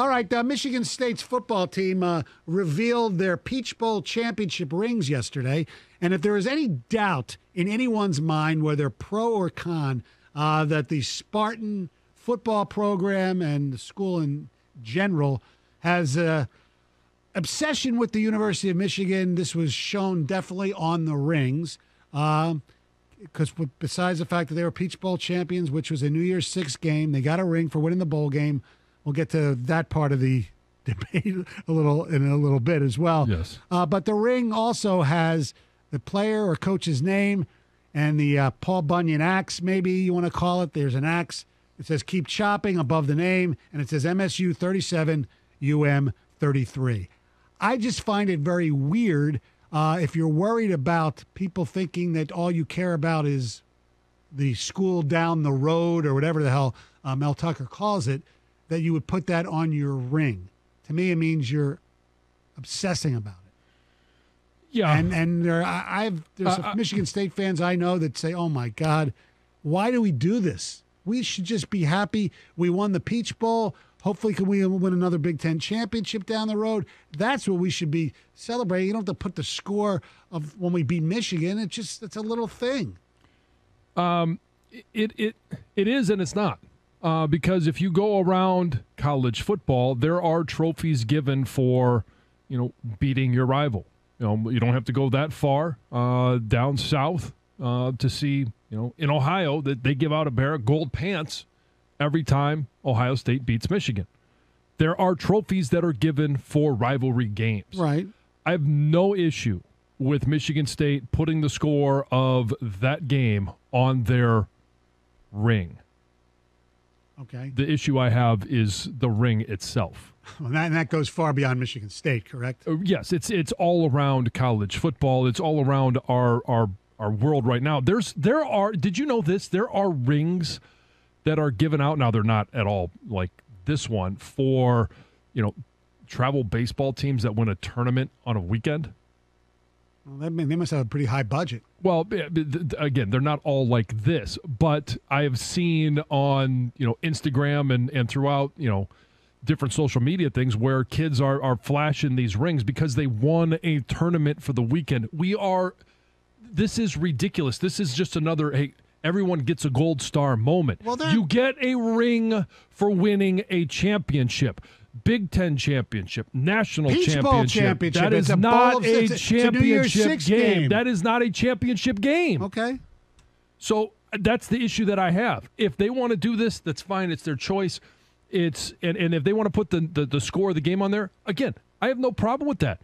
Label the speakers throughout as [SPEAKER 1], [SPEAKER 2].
[SPEAKER 1] All right, uh, Michigan State's football team uh, revealed their Peach Bowl championship rings yesterday. And if there is any doubt in anyone's mind, whether pro or con, uh, that the Spartan football program and the school in general has a obsession with the University of Michigan, this was shown definitely on the rings. Um, because besides the fact that they were Peach Bowl champions, which was a New Year's Six game, they got a ring for winning the bowl game. We'll get to that part of the debate a little in a little bit as well.
[SPEAKER 2] Yes.
[SPEAKER 1] Uh, but the ring also has the player or coach's name and the uh, Paul Bunyan axe, maybe you want to call it. There's an axe. It says "Keep chopping" above the name, and it says MSU 37, UM 33. I just find it very weird uh, if you're worried about people thinking that all you care about is the school down the road or whatever the hell uh, Mel Tucker calls it, that you would put that on your ring. To me, it means you're obsessing about it.
[SPEAKER 2] Yeah,
[SPEAKER 1] and and there, I, I've there's uh, Michigan State fans I know that say, "Oh my God, why do we do this? We should just be happy we won the Peach Bowl. Hopefully, can we win another Big Ten championship down the road? That's what we should be celebrating. You don't have to put the score of when we beat Michigan. It's just it's a little thing.
[SPEAKER 2] Um, it it it is and it's not. Uh, because if you go around college football, there are trophies given for, you know, beating your rival. You know, you don't have to go that far uh, down south uh, to see, you know, in Ohio that they give out a pair of gold pants every time Ohio State beats Michigan. There are trophies that are given for rivalry games.
[SPEAKER 1] Right.
[SPEAKER 2] I have no issue with Michigan State putting the score of that game on their ring.
[SPEAKER 1] Okay.
[SPEAKER 2] The issue I have is the ring itself.
[SPEAKER 1] Well, that, and that goes far beyond Michigan State, correct?
[SPEAKER 2] Uh, yes, it's it's all around college football. It's all around our our our world right now. There's there are did you know this? There are rings that are given out now they're not at all like this one for, you know, travel baseball teams that win a tournament on a weekend.
[SPEAKER 1] Well, they must have a pretty high budget.
[SPEAKER 2] Well, again, they're not all like this, but I have seen on you know Instagram and and throughout you know different social media things where kids are are flashing these rings because they won a tournament for the weekend. We are this is ridiculous. This is just another hey everyone gets a gold star moment. Well, you get a ring for winning a championship. Big Ten championship, national
[SPEAKER 1] Peach
[SPEAKER 2] championship.
[SPEAKER 1] championship.
[SPEAKER 2] That is
[SPEAKER 1] a
[SPEAKER 2] not
[SPEAKER 1] a,
[SPEAKER 2] a championship
[SPEAKER 1] game.
[SPEAKER 2] game. That is not a championship game.
[SPEAKER 1] Okay.
[SPEAKER 2] So that's the issue that I have. If they want to do this, that's fine. It's their choice. It's and, and if they want to put the, the, the score of the game on there, again, I have no problem with that.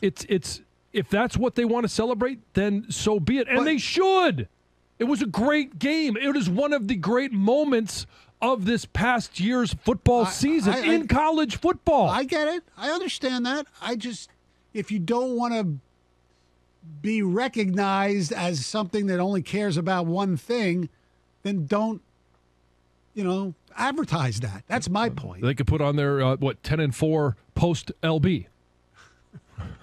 [SPEAKER 2] It's it's if that's what they want to celebrate, then so be it. And but, they should. It was a great game. It was one of the great moments of this past year's football I, season I, I, in college football.
[SPEAKER 1] I get it. I understand that. I just, if you don't want to be recognized as something that only cares about one thing, then don't, you know, advertise that. That's my point.
[SPEAKER 2] They could put on their uh, what ten and four post LB.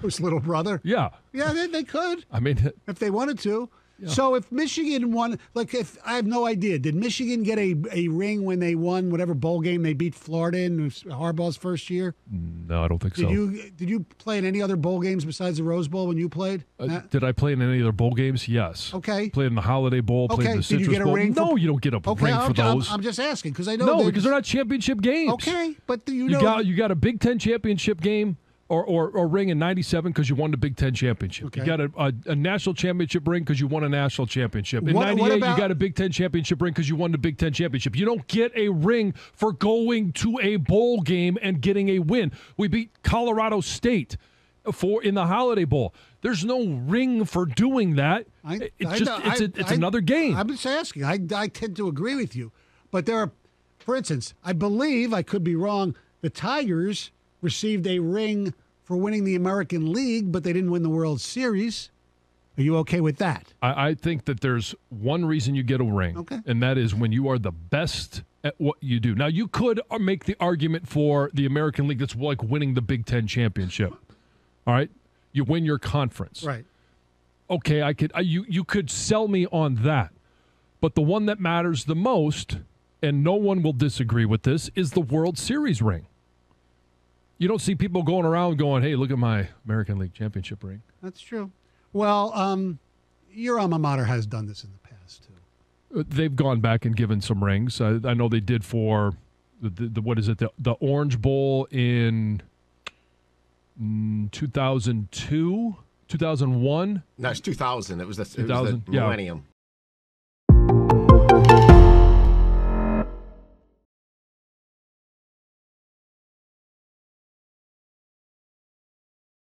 [SPEAKER 1] Whose little brother?
[SPEAKER 2] Yeah,
[SPEAKER 1] yeah, they, they could.
[SPEAKER 2] I mean,
[SPEAKER 1] if they wanted to. So if Michigan won, like if I have no idea, did Michigan get a, a ring when they won whatever bowl game they beat Florida in Harbaugh's first year?
[SPEAKER 2] No, I don't think
[SPEAKER 1] did
[SPEAKER 2] so.
[SPEAKER 1] You did you play in any other bowl games besides the Rose Bowl when you played?
[SPEAKER 2] Uh, did I play in any other bowl games? Yes.
[SPEAKER 1] Okay.
[SPEAKER 2] Played in the Holiday Bowl. Played
[SPEAKER 1] okay.
[SPEAKER 2] in the Citrus
[SPEAKER 1] did you get a
[SPEAKER 2] Bowl.
[SPEAKER 1] Ring
[SPEAKER 2] no,
[SPEAKER 1] for,
[SPEAKER 2] you don't get a
[SPEAKER 1] okay,
[SPEAKER 2] ring
[SPEAKER 1] I'm,
[SPEAKER 2] for those.
[SPEAKER 1] I'm, I'm just asking because I know.
[SPEAKER 2] No, because they're not championship games.
[SPEAKER 1] Okay, but you
[SPEAKER 2] know you got you got a Big Ten championship game or, or, or ring in 97 because you won the Big Ten championship. Okay. You got a, a, a, national championship ring because you won a national championship. In what, 98, what about, you got a Big Ten championship ring because you won the Big Ten championship. You don't get a ring for going to a bowl game and getting a win. We beat Colorado State for in the Holiday Bowl. There's no ring for doing that. I, it's I, just it's, a, it's another game.
[SPEAKER 1] I'm just asking. I, I tend to agree with you. But there are, for instance, I believe, I could be wrong, the Tigers – received a ring for winning the American League, but they didn't win the World Series. Are you okay with that?
[SPEAKER 2] I, I think that there's one reason you get a ring,
[SPEAKER 1] okay.
[SPEAKER 2] and that is when you are the best at what you do. Now, you could make the argument for the American League that's like winning the Big Ten championship. All right, you win your conference.
[SPEAKER 1] Right.
[SPEAKER 2] Okay, I could. I, you you could sell me on that, but the one that matters the most, and no one will disagree with this, is the World Series ring. You don't see people going around going, "Hey, look at my American League championship ring."
[SPEAKER 1] That's true. Well, um, your alma mater has done this in the past too.
[SPEAKER 2] Uh, They've gone back and given some rings. I, I know they did for the, the, the what is it the, the Orange Bowl in mm, 2002, 2001.
[SPEAKER 3] No, it's 2000. It was the, it was
[SPEAKER 2] 2000,
[SPEAKER 3] the
[SPEAKER 2] yeah.
[SPEAKER 3] millennium.